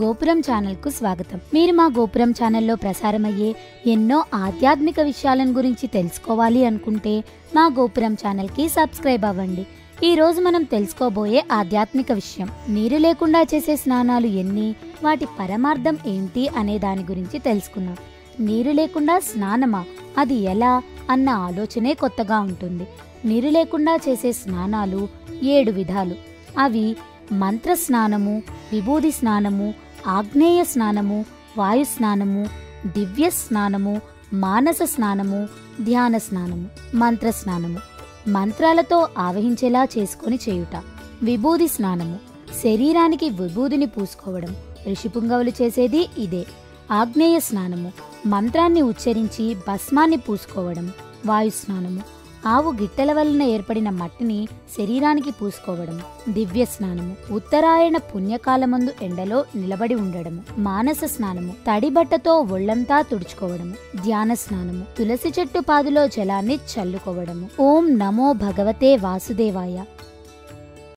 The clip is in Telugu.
గోపురం ఛానల్కు స్వాగతం. మీరు మా గోపురం ఛానల్లో ప్రసారమయ్యే ఎన్నో ఆధ్యాత్మిక విషయాలను గురించి తెలుసుకోవాలి అనుకుంటే మా గోపురం ఛానల్కి సబ్స్క్రైబ్ అవ్వండి. ఈ రోజు మనం తెలుసుకోబోయే ఆధ్యాత్మిక విషయం. నీరు లేకుండా చేసే స్నానాలు ఎన్ని వాటి పరమార్థం ఏంటి అనే దాని గురించి తెలుసుకుందాం. నీరు లేకుండా స్నానమా? అది ఎలా? అన్న ఆలోచనే కొత్తగా ఉంటుంది. నీరు లేకుండా చేసే స్నానాలు ఏడు విధాలు. అవి మంత్ర స్నానము విభూది స్నానము ఆగ్నేయ స్నానము వాయు స్నానము దివ్య స్నానము మానస స్నానము ధ్యాన స్నానము మంత్ర స్నానము. మంత్రాలతో ఆవహించేలా చేసుకొని చేయుట. విభూది స్నానము. శరీరానికి విభూదిని పూసుకోవడం. ఋషిపుంగవులు చేసేది ఇదే. ఆగ్నేయ స్నానము. మంత్రాన్ని ఉచ్చరించి భస్మాన్ని పూసుకోవడం. వాయు స్నానము. ఆవు గిట్టల వలన ఏర్పడిన మట్టిని శరీరానికి పూసుకోవడం దివ్య స్నానము ఉత్తరాయణ పుణ్యకాలమందు ఎండలో నిలబడి ఉండడము మానస స్నానము తడి బట్టతో ఒళ్ళంతా తుడుచుకోవడము ధ్యాన స్నానము తులసి చెట్టు పాదులో జలాన్ని చల్లుకోవడము. ఓం నమో భగవతే వాసుదేవాయ.